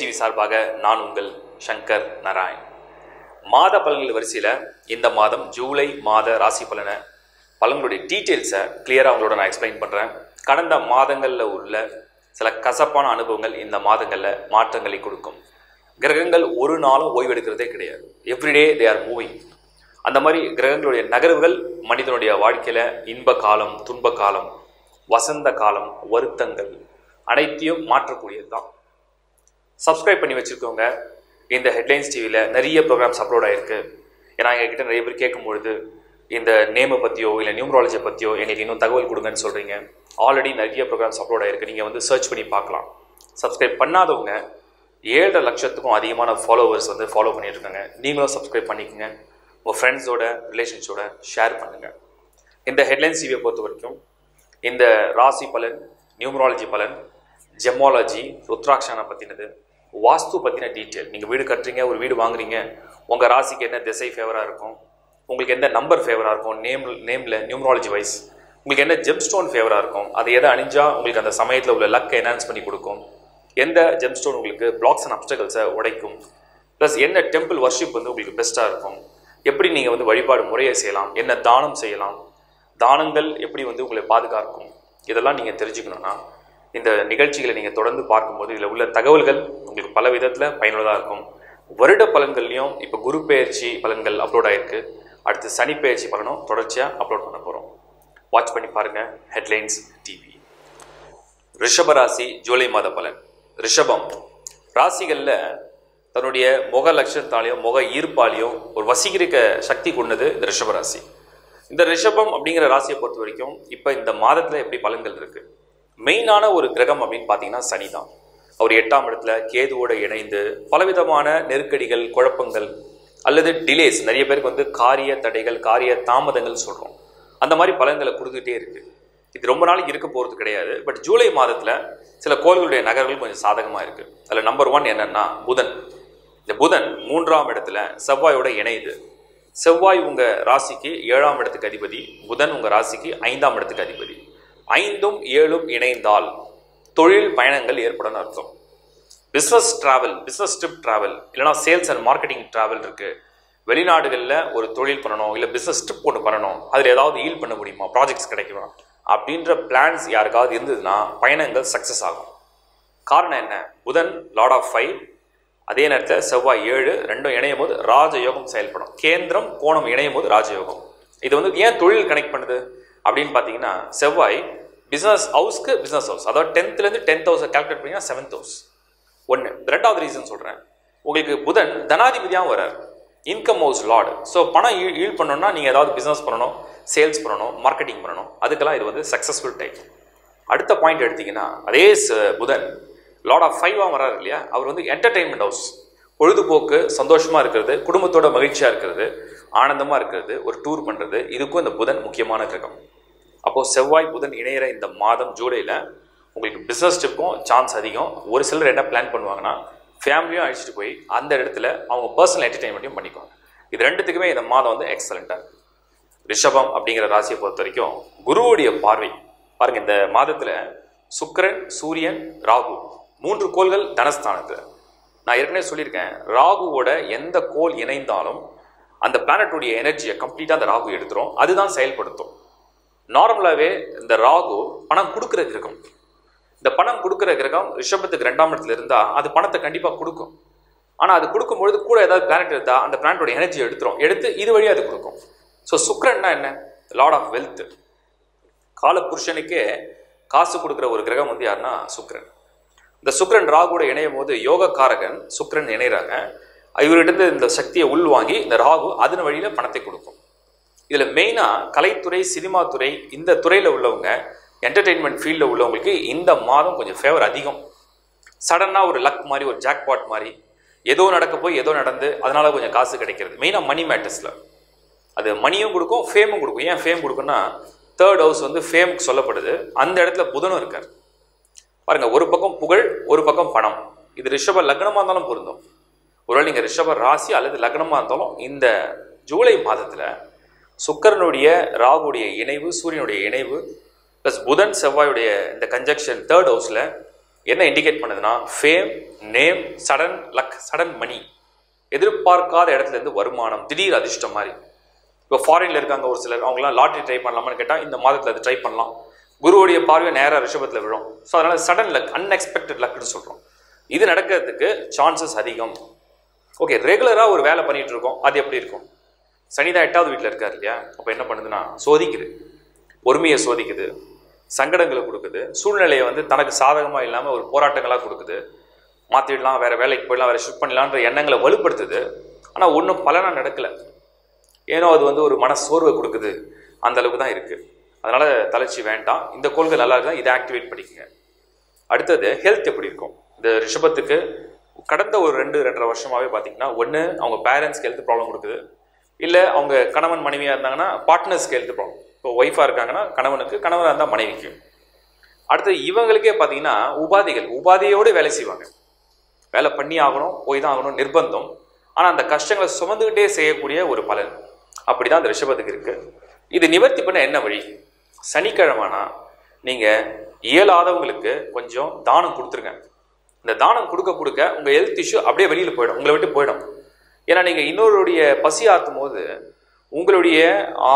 Headlines சார்பாக நான் உங்கள் சங்கர் நாராயண். மாத பலன்கள் வரிசையில் இந்த மாதம் ஜூலை மாத ராசி பலனை பலன்களுடைய டீட்டெயில்ஸை கிளியராக உங்களோட நான் எக்ஸ்பிளைன் பண்ணுறேன் கடந்த மாதங்களில் உள்ள சில கசப்பான அனுபவங்கள் இந்த மாதங்களில் மாற்றங்களை கொடுக்கும். கிரகங்கள் ஒரு நாளும் ஓய்வெடுக்கிறதே கிடையாது. எவ்ரிடே தே ஆர் மூவிங் அந்த மாதிரி கிரகங்களுடைய நகர்வுகள் மனிதனுடைய வாழ்க்கையில் இன்ப காலம் துன்ப காலம் வசந்த காலம் வருத்தங்கள் அனைத்தையும் மாற்றக்கூடியது தான் சப்ஸ்கிரைப் பண்ணி வச்சுருக்கோங்க இந்த ஹெட்லைன்ஸ் டிவியில் நிறைய ப்ரோக்ராம்ஸ் அப்லோட் ஆகிருக்கு ஏன்னா எங்ககிட்ட நிறைய பேர் கேட்கும்பொழுது இந்த நேமை பற்றியோ இல்லை நியூமராலஜியை பற்றியோ எங்களுக்கு இன்னும் தகவல் கொடுங்கன்னு சொல்கிறீங்க ஆல்ரெடி நிறைய ப்ரோக்ராம்ஸ் அப்லோட் ஆகிருக்கு நீங்கள் வந்து சர்ச் பண்ணி பார்க்கலாம். சப்ஸ்கிரைப் பண்ணாதவங்க ஏழரை லட்சத்துக்கும் அதிகமான ஃபாலோவர்ஸ் வந்து ஃபாலோ பண்ணியிருக்காங்க. நீங்களும் சப்ஸ்கிரைப் பண்ணிக்கோங்க. உங்கள் ஃப்ரெண்ட்ஸோட ரிலேஷன்ஸோட ஷேர் பண்ணுங்கள் இந்த ஹெட்லைன்ஸ் டிவியை பொறுத்த வரைக்கும் இந்த ராசி பலன் நியூமராலஜி பலன் ஜெமாலஜி ருத்ராட்சனை பற்றினது வாஸ்து பற்றின டீட்டெயில் நீங்கள் வீடு கட்டுறீங்க ஒரு வீடு வாங்குறீங்க உங்கள் ராசிக்கு என்ன திசை ஃபேவராக இருக்கும்? உங்களுக்கு எந்த நம்பர் ஃபேவராக இருக்கும்? நேம் நேமில் நியூமராலஜி வைஸ் உங்களுக்கு என்ன ஜெம் ஸ்டோன் ஃபேவராக இருக்கும்? அது எதை அணிஞ்சால் உங்களுக்கு அந்த சமயத்தில் உள்ள லக்கை என்ஹான்ஸ் பண்ணி கொடுக்கும்? எந்த ஜெம் ஸ்டோன் உங்களுக்கு பிளாக்ஸ் அண்ட் அப்டகல்ஸை உடைக்கும்? ப்ளஸ் என்ன டெம்பிள் வர்ஷிப் வந்து உங்களுக்கு பெஸ்ட்டாக இருக்கும்? எப்படி நீங்கள் வந்து வழிபாடு முறையை செய்யலாம்? என்ன தானம் செய்யலாம்? தானங்கள் எப்படி வந்து உங்களை பாதுகாக்கும்? இதெல்லாம் நீங்கள் தெரிஞ்சுக்கணுன்னா இந்த நிகழ்ச்சிகளை நீங்கள் தொடர்ந்து பார்க்கும்போது இதில் உள்ள தகவல்கள் உங்களுக்கு பல விதத்தில் பயனுள்ளதாக இருக்கும். வருட பலன்கள்லையும் இப்போ குரு பயிற்சி பலன்கள் அப்லோட் ஆகிருக்கு அடுத்து சனி பயிற்சி பலனும் தொடர்ச்சியாக அப்லோட் பண்ண போகிறோம் வாட்ச் பண்ணி பாருங்கள் ஹெட்லைன்ஸ் டிவி ரிஷபராசி ஜூலை மாத பலன். ரிஷபம். ராசிகளில் தன்னுடைய முக லட்சத்தாலையும் முக ஈர்ப்பாலையும் ஒரு வசீகரிக்க சக்தி கொண்டது இந்த ரிஷபராசி இந்த ரிஷபம் அப்படிங்கிற ராசியை பொறுத்த வரைக்கும் இப்போ இந்த மாதத்தில் எப்படி பலன்கள் இருக்குது மெயினான ஒரு கிரகம் அப்படின்னு பார்த்தீங்கன்னா சனி தான் அவர் எட்டாம் இடத்துல கேதுவோடு இணைந்து பலவிதமான நெருக்கடிகள் குழப்பங்கள் அல்லது டிலேஸ் நிறைய பேருக்கு வந்து காரிய தடைகள் காரிய தாமதங்கள் சொல்கிறோம் அந்த மாதிரி பலன்களை கொடுத்துக்கிட்டே இருக்குது இது ரொம்ப நாளைக்கு இருக்க போகிறது கிடையாது. பட் ஜூலை மாதத்தில் சில கோள்களுடைய நகர்கள் கொஞ்சம் சாதகமாக இருக்குது அதில் நம்பர் ஒன் என்னென்னா புதன். இந்த புதன் மூன்றாம் இடத்துல செவ்வாயோட இணையுது. செவ்வாய் உங்கள் ராசிக்கு ஏழாம் இடத்துக்கு அதிபதி புதன் உங்கள் ராசிக்கு ஐந்தாம் இடத்துக்கு அதிபதி. ஐந்தும் ஏழும் இணைந்தால் தொழில் பயணங்கள் ஏற்படும் அர்த்தம். Business travel business trip travel இல்லைனா சேல்ஸ் அண்ட் மார்க்கெட்டிங் ட்ராவல் இருக்குது வெளிநாடுகளில் ஒரு தொழில் பண்ணணும் இல்லை பிஸ்னஸ் ட்ரிப் ஒன்று பண்ணணும் அதில் ஏதாவது ஈல் பண்ண முடியுமா? ப்ராஜெக்ட்ஸ் கிடைக்குமா? அப்படின்ற பிளான்ஸ் யாருக்காவது இருந்ததுன்னா பயணங்கள் சக்ஸஸ் ஆகும். காரணம் என்ன? புதன் லார்ட் ஆஃப் ஃபைவ் அதே நேரத்தில் செவ்வாய் ஏழு ரெண்டும் இணையும் போது ராஜயோகம் செயல்படும். கேந்திரம் கோணம் இணையும் போது ராஜயோகம். இது வந்து ஏன் தொழில் கனெக்ட் பண்ணுது? அப்படின்னு பார்த்தீங்கன்னா செவ்வாய் பிஸ்னஸ் ஹவுஸ்க்கு பிஸ்னஸ் ஹவுஸ் அதாவது டென்த்லேருந்து டென்த் ஹவுஸை கால்குலேட் பண்ணிங்கன்னா செவன்த் ஹவுஸ் ஒன்று ரெண்டாவது ரீசன் சொல்கிறேன் உங்களுக்கு புதன் தனாதிபதியாகவும் வரார் இன்கம் ஹவுஸ் லார்டு ஸோ பணம் ஈ ஈல் பண்ணணும்னா நீங்கள் ஏதாவது பிஸ்னஸ் பண்ணணும் சேல்ஸ் பண்ணணும் மார்க்கெட்டிங் பண்ணணும். அதுக்கெல்லாம் இது வந்து சக்ஸஸ்ஃபுல் டைம் அடுத்த பாயிண்ட் எடுத்திங்கன்னா அதே புதன் லார்ட் ஆஃப் ஃபைவாக வராரு இல்லையா? அவர் வந்து என்டர்டெயின்மெண்ட் ஹவுஸ் பொழுதுபோக்கு சந்தோஷமாக இருக்கிறது குடும்பத்தோட மகிழ்ச்சியாக இருக்கிறது. ஆனந்தமாக இருக்கிறது ஒரு டூர் பண்ணுறது இதுக்கும் இந்த புதன் முக்கியமான கிரகம். அப்போது செவ்வாய் புதன் இணையிற இந்த மாதம் ஜூலையில் உங்களுக்கு பிஸ்னஸ் ட்ரிப்பும் சான்ஸ் அதிகம். ஒரு சிலர் என்ன பிளான் பண்ணுவாங்கன்னா ஃபேமிலியும் அழைச்சிட்டு போய் அந்த இடத்துல அவங்க பர்சனல் என்டர்டைன்மெண்ட்டையும் பண்ணிக்குவாங்க. இது ரெண்டுத்துக்குமே இந்த மாதம் வந்து எக்ஸலண்ட்டாக இருக்குது ரிஷபம் அப்படிங்கிற ராசியை பொறுத்த வரைக்கும் குருவுடைய பார்வை. பாருங்கள் இந்த மாதத்தில் சுக்கரன் சூரியன் ராகு மூன்று கோள்கள் தனஸ்தானத்தில். நான் ஏற்கனவே சொல்லியிருக்கேன் ராகுவோட எந்த கோள் இணைந்தாலும் அந்த பிளானட்டுடைய எனர்ஜியை கம்ப்ளீட்டாக அந்த ராகு எடுத்துரும். அதுதான் செயல்படுத்தும். நார்மலாகவே இந்த ராகு பணம் கொடுக்குற கிரகம். இந்த பணம் கொடுக்குற கிரகம் ரிஷபத்துக்கு ரெண்டாம் இடத்துல இருந்தால் அது பணத்தை கண்டிப்பாக கொடுக்கும். ஆனால் அது கொடுக்கும்பொழுது கூட ஏதாவது பிளானட் இருந்தால் அந்த பிளானட்டோட எனர்ஜி எடுத்துரும். எடுத்து இது வழியாக அது கொடுக்கும். ஸோ சுக்ரன்னா என்ன? லார்ட் ஆஃப் வெல்த் கால புருஷனுக்கே காசு கொடுக்குற ஒரு கிரகம் வந்து யாருன்னா சுக்ரன் இந்த சுக்ரன் ராகுவோட இணையும் போது யோக காரகன் சுக்ரன் இணைகிறாங்க இவர்கிட்ட இந்த சக்தியை உள்வாங்கி இந்த ராகு அதன் வழியில் பணத்தை கொடுக்கும். இதில் மெயினாக கலைத்துறை சினிமா துறை இந்த துறையில் உள்ளவங்க என்டர்டெயின்மெண்ட் ஃபீல்டில் உள்ளவங்களுக்கு இந்த மாதம் கொஞ்சம் ஃபேவர் அதிகம். சடனாக ஒரு லக் மாதிரி ஒரு ஜாக்பாட் மாதிரி ஏதோ நடக்க போய் ஏதோ நடந்து அதனால் கொஞ்சம் காசு கிடைக்கிறது. மெயினாக மணி மேட்டர்ஸில் அது மணியும் கொடுக்கும் ஃபேமும் கொடுக்கும். ஏன் ஃபேம் கொடுக்குன்னா தேர்ட் ஹவுஸ் வந்து ஃபேமுக்கு சொல்லப்படுது. அந்த இடத்துல புதனும் இருக்கார். பாருங்கள் ஒரு பக்கம் புகழ் ஒரு பக்கம் பணம். இது ரிஷப லக்னமாக இருந்தாலும் பொருந்தும். ஒருவேளை நீங்கள் ரிஷப ராசி அல்லது லக்னமாக இருந்தாலும் இந்த ஜூலை மாதத்தில் சுக்கரனுடைய ராகுடைய இணைவு சூரியனுடைய இணைவு ப்ளஸ் புதன் செவ்வாயுடைய இந்த கன்ஜக்ஷன் தேர்ட் ஹவுஸில் என்ன இண்டிகேட் பண்ணுதுன்னா fame name sudden luck sudden money எதிர்பார்க்காத இடத்துல இருந்து வருமானம் திடீர் அதிர்ஷ்டம் மாதிரி. இப்போ ஃபாரினில் இருக்காங்க ஒரு சிலர் அவங்களாம் லாட்ரி ட்ரை பண்ணலாமான்னு கேட்டால் இந்த மாதத்தில் அது ட்ரை பண்ணலாம். குருவுடைய பார்வை நேராக ரிஷபத்தில் விழும். ஸோ அதனால் சடன் லக் அன்எக்ஸ்பெக்டட் லக்னு சொல்கிறோம் இது நடக்கிறதுக்கு சான்சஸ் அதிகம். ஓகே ரெகுலராக ஒரு வேலை பண்ணிட்டு இருக்கோம் அது எப்படி இருக்கும்? சனிதா எட்டாவது வீட்டில் இருக்கார் இல்லையா? அப்போ என்ன பண்ணுதுன்னா சோதிக்குது. பொறுமையை சோதிக்குது. சங்கடங்களை கொடுக்குது. சூழ்நிலையை வந்து தனக்கு சாதகமாக இல்லாமல் ஒரு போராட்டங்களாக கொடுக்குது. மாற்றிடலாம் வேறு வேலைக்கு போயிடலாம் வேறு ஷிஃப்ட் பண்ணலான்ற எண்ணங்களை வலுப்படுத்துது. ஆனால் ஒன்றும் பலனாக நடக்கலை. ஏனோ அது வந்து ஒரு மன சோர்வை கொடுக்குது. அந்த அளவுக்கு தான் இருக்குது அதனால் தளர்ச்சி வேண்டாம். இந்த கோள்கள் நல்லா இருக்கா? இதை ஆக்டிவேட் பண்ணிக்கங்க. அடுத்தது ஹெல்த் எப்படி இருக்கும்? இந்த ரிஷபத்துக்கு கடந்த ஒரு ரெண்டு ரெண்டரை வருஷமாகவே பார்த்தீங்கன்னா ஒன்று அவங்க பேரண்ட்ஸ்க்கு ஹெல்த் ப்ராப்ளம் கொடுக்குது. இல்லை அவங்க கணவன் மனைவியாக இருந்தாங்கன்னா பார்ட்னர்ஸ்க்கு ஹெல்த் ப்ராப்ளம் இப்போ ஒய்ஃபாக இருக்காங்கன்னா கணவனுக்கு கணவனாக இருந்தால் மனைவிக்கு. அடுத்து இவங்களுக்கே பார்த்தீங்கன்னா உபாதிகள் உபாதியோடு வேலை செய்வாங்க. வேலை பண்ணி ஆகணும் போய் தான் ஆகணும் நிர்பந்தம். ஆனால் அந்த கஷ்டங்களை சுமந்துக்கிட்டே செய்யக்கூடிய ஒரு பலன். அப்படிதான் அந்த ரிஷபத்துக்கு இருக்குது இது நிவர்த்தி பண்ண என்ன வழி? சனிக்கிழமைனா நீங்கள் இயலாதவங்களுக்கு கொஞ்சம் தானம் கொடுத்துருங்க. இந்த தானம் கொடுக்க கொடுக்க உங்கள் ஹெல்த் இஷ்யூ அப்படியே வெளியில் போயிடும். உங்களை விட்டு போயிடும். ஏன்னா நீங்கள் இன்னொருடைய பசி ஆற்றும் போது உங்களுடைய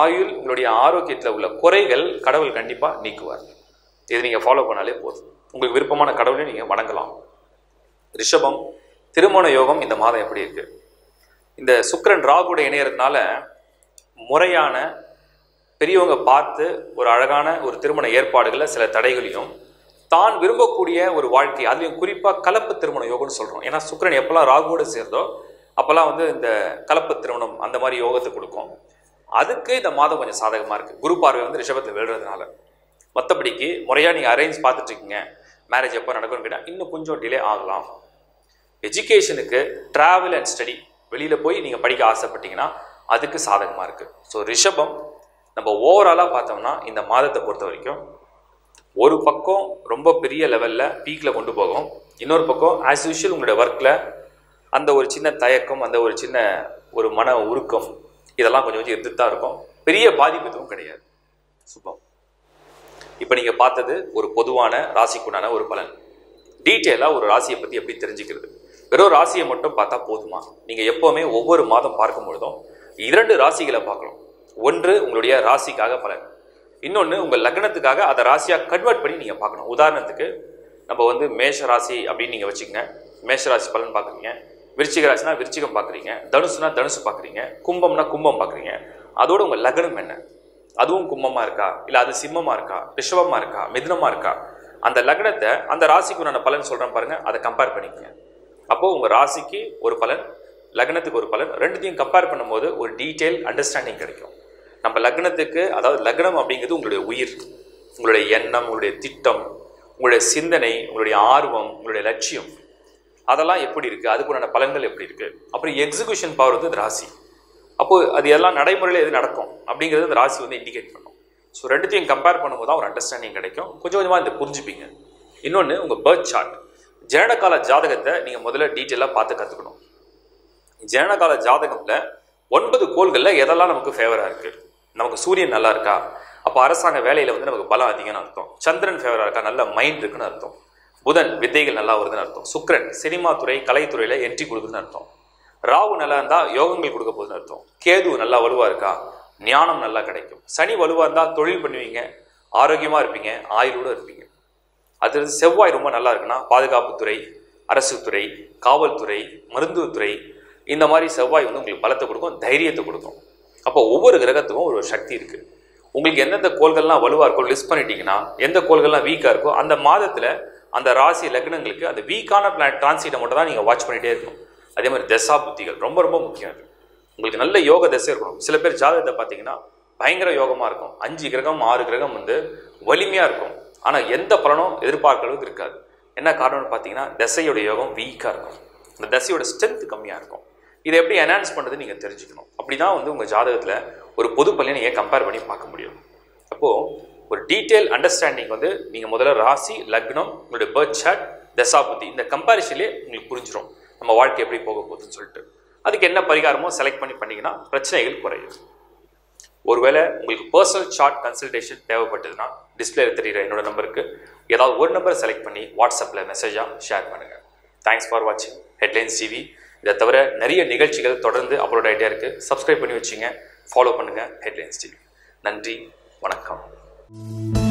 ஆயுள் உங்களுடைய ஆரோக்கியத்தில் உள்ள குறைகள் கடவுள் கண்டிப்பாக நீக்குவார். இது நீங்கள் ஃபாலோ பண்ணாலே போதும். உங்களுக்கு விருப்பமான கடவுளையும் நீங்கள் வணங்கலாம். ரிஷபம் திருமண யோகம் இந்த மாதம் எப்படி இருக்குது இந்த சுக்கிரன் ராகுட இணையறதுனால முறையான பெரியவங்க பார்த்து ஒரு அழகான ஒரு திருமண ஏற்பாடுகளில் சில தடைகளையும் தான் விரும்பக்கூடிய ஒரு வாழ்க்கை. அதுலேயும் குறிப்பாக கலப்பு திருமண யோகம்னு சொல்கிறோம் ஏன்னா சுக்கரன் எப்போல்லாம் ராகுவோடு சேர்ந்தோ அப்போல்லாம் வந்து இந்த கலப்பு திருமணம் அந்த மாதிரி யோகத்தை கொடுக்கும். அதுக்கு இந்த மாதம் கொஞ்சம் சாதகமாக இருக்குது குரு பார்வை வந்து ரிஷபத்தில் விழுறதுனால. மற்றபடிக்கு முறையாக நீங்கள் அரேஞ்ச் பார்த்துட்ருக்கீங்க. மேரேஜ் எப்போ நடக்கும்னு கேட்டால் இன்னும் கொஞ்சம் டிலே ஆகலாம். எஜுகேஷனுக்கு ட்ராவல் அண்ட் ஸ்டடி வெளியில் போய் நீங்கள் படிக்க ஆசைப்பட்டீங்கன்னா அதுக்கு சாதகமாக இருக்குது ஸோ ரிஷபம் நம்ம ஓவராலாக பார்த்தோம்னா இந்த மாதத்தை பொறுத்த வரைக்கும் ஒரு பக்கம் ரொம்ப பெரிய லெவலில் பீக்கில் கொண்டு போகும். இன்னொரு பக்கம் ஆஸ் யூஷுவல் உங்களுடைய ஒர்க்கில் அந்த ஒரு சின்ன தயக்கம் அந்த ஒரு சின்ன ஒரு மன உருக்கம் இதெல்லாம் கொஞ்சம் கொஞ்சம் இருந்துட்டு தான் இருக்கும். பெரிய பாதிப்பு எதுவும் கிடையாது. சுபம். இப்போ நீங்கள் பார்த்தது ஒரு பொதுவான ராசிக்குண்டான ஒரு பலன். டீட்டெயிலாக ஒரு ராசியை பற்றி எப்படி தெரிஞ்சுக்கிறது? வெறும் ராசியை மட்டும் பார்த்தா போதுமா? நீங்கள் எப்போவுமே ஒவ்வொரு மாதம் பார்க்கும் பொழுதும் இரண்டு ராசிகளை பார்க்கணும் ஒன்று உங்களுடைய ராசிக்காக பலன். இன்னொன்று உங்கள் லக்னத்துக்காக அதை ராசியாக கன்வெர்ட் பண்ணி நீங்கள் பார்க்கணும். உதாரணத்துக்கு நம்ம வந்து மேஷ ராசி அப்படின்னு நீங்கள் வச்சுக்கங்க. மேஷ ராசி பலன் பார்க்குறீங்க. விருச்சிக ராசினா விருச்சிகம் பார்க்குறீங்க. தனுசுனா தனுசு பார்க்குறீங்க. கும்பம்னா கும்பம் பார்க்குறீங்க. அதோட உங்கள் லக்னம் என்ன? அதுவும் கும்பமாக இருக்கா? இல்லை அது சிம்மமாக இருக்கா? ரிஷபமாக இருக்கா? மிதுனமாக இருக்கா? அந்த லக்னத்தை அந்த ராசிக்கு நான் பலன் சொல்கிறேன் பாருங்கள் அதை கம்பேர் பண்ணிக்கங்க. அப்போது உங்கள் ராசிக்கு ஒரு பலன் லக்னத்துக்கு ஒரு பலன் ரெண்டுத்தையும் கம்பேர் பண்ணும்போது ஒரு டீட்டெயில் அண்டர்ஸ்டாண்டிங் கிடைக்கும். நம்ம லக்னத்துக்கு அதாவது லக்னம் அப்படிங்கிறது உங்களுடைய உயிர் உங்களுடைய எண்ணம் உங்களுடைய திட்டம் உங்களுடைய சிந்தனை உங்களுடைய ஆர்வம் உங்களுடைய லட்சியம். அதெல்லாம் எப்படி இருக்குது அதுக்குண்டான பலன்கள் எப்படி இருக்குது அப்புறம் எக்ஸிகியூஷன் பவர் வந்து ராசி. அப்போது அது எல்லாம் நடைமுறையில் எது நடக்கும்? அப்படிங்கிறது அந்த ராசி வந்து இண்டிகேட் பண்ணும். ஸோ ரெண்டுத்தையும் கம்பேர் பண்ணும்போது தான் ஒரு அண்டர்ஸ்டாண்டிங் கிடைக்கும். கொஞ்சம் கொஞ்சமாக இந்த புரிஞ்சுப்பீங்க. இன்னொன்று உங்கள் பர்த் சார்ட் ஜனனகால ஜாதகத்தை நீங்கள் முதல்ல டீட்டெயிலாக பார்த்து கற்றுக்கணும் ஜனனகால ஜாதகத்தில் ஒன்பது கோள்களில் எதெல்லாம் நமக்கு ஃபேவராக இருக்குது நமக்கு சூரியன் நல்லா இருக்கா? அப்போ அரசாங்க வேலையில் வந்து நமக்கு பலம் அதிகம்னு அர்த்தம். சந்திரன் ஃபேவராக இருக்கா? நல்ல மைண்ட் இருக்குன்னு அர்த்தம். புதன் வித்தைகள் நல்லா வருதுன்னு அர்த்தம். சுக்கிரன் சினிமா துறை கலைத்துறையில் என்ட்ரி கொடுக்குதுன்னு அர்த்தம். ராகு நல்லா இருந்தால் யோகங்கள் கொடுக்க போகுதுன்னு அர்த்தம். கேது நல்லா வலுவாக இருக்கா? ஞானம் நல்லா கிடைக்கும். சனி வலுவாக இருந்தால் தொழில் பண்ணுவீங்க. ஆரோக்கியமாக இருப்பீங்க. ஆயுளோடு இருப்பீங்க. அது செவ்வாய் ரொம்ப நல்லா இருக்குன்னா பாதுகாப்புத்துறை அரசு துறை காவல்துறை மருத்துவத்துறை இந்த மாதிரி செவ்வாய் வந்து உங்களுக்கு பலத்தை கொடுக்கும் தைரியத்தை கொடுக்கும். அப்போ ஒவ்வொரு கிரகத்துக்கும் ஒரு சக்தி இருக்குது உங்களுக்கு எந்தெந்த கோள்கள்லாம் வலுவாக இருக்கோ லிஸ்ட் பண்ணிட்டீங்கன்னா எந்த கோள்கள்லாம் வீக்காக இருக்கோ அந்த மாதத்தில் அந்த ராசி லக்னங்களுக்கு அந்த வீக்கான பிளான் டிரான்சிட்டை மட்டும் தான் நீங்கள் வாட்ச் பண்ணிகிட்டே இருக்கணும். அதே மாதிரி தசா புத்திகள் ரொம்ப ரொம்ப முக்கியம் அது. உங்களுக்கு நல்ல யோக தசை இருக்கணும். சில பேர் ஜாதகத்தை பார்த்தீங்கன்னா பயங்கர யோகமாக இருக்கும். அஞ்சு கிரகம் ஆறு கிரகம் வந்து வலிமையாக இருக்கும். ஆனால் எந்த பலனும் எதிர்பார்க்க அளவுக்கு இருக்காது. என்ன காரணம்னு பார்த்தீங்கன்னா தசையோட யோகம் வீக்காக இருக்கும். அந்த தசையோட ஸ்ட்ரென்த் கம்மியாக இருக்கும். இதை எப்படி என்ஹான்ஸ் பண்ணுறது நீங்கள் தெரிஞ்சுக்கணும். அப்படி தான் வந்து உங்கள் ஜாதகத்தில் ஒரு பொது பலனை நீங்கள் கம்பேர் பண்ணி பார்க்க முடியும். அப்போது ஒரு டீட்டெயில் அண்டர்ஸ்டாண்டிங் வந்து நீங்கள் முதல்ல ராசி லக்னம் உங்களுடைய பர்த் சார்ட் தசாபுத்தி இந்த கம்பேரிஷன்லேயே உங்களுக்கு புரிஞ்சிடும் நம்ம வாழ்க்கை எப்படி போக போகுதுன்னு சொல்லிட்டு. அதுக்கு என்ன பரிகாரமோ செலக்ட் பண்ணி பண்ணிங்கன்னா பிரச்சனைகள் குறையும். ஒருவேளை உங்களுக்கு பர்சனல் சார்ட் கன்சல்டேஷன் தேவைப்பட்டதுன்னா டிஸ்பிளே தெரியுற என்னோட நம்பருக்கு ஏதாவது ஒரு நம்பரை செலக்ட் பண்ணி வாட்ஸ்அப்பில் மெசேஜாக ஷேர் பண்ணுங்கள் தேங்க்ஸ் ஃபார் வாட்சிங் ஹெட்லைன்ஸ் டிவி இதை தவிர நிறைய நிகழ்ச்சிகள் தொடர்ந்து அப்லோட் ஆகிட்டே இருக்குது சப்ஸ்கிரைப் பண்ணி வச்சுங்க. ஃபாலோ பண்ணுங்கள் ஹெட்லைன்ஸ் டிவி நன்றி. வணக்கம்.